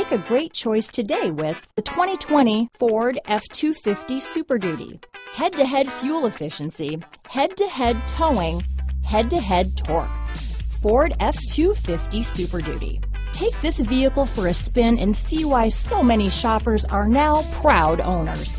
Make a great choice today with the 2020 Ford F-250 Super Duty. Head-to-head fuel efficiency, head-to-head towing, head-to-head torque. Ford F-250 Super Duty. Take this vehicle for a spin and see why so many shoppers are now proud owners.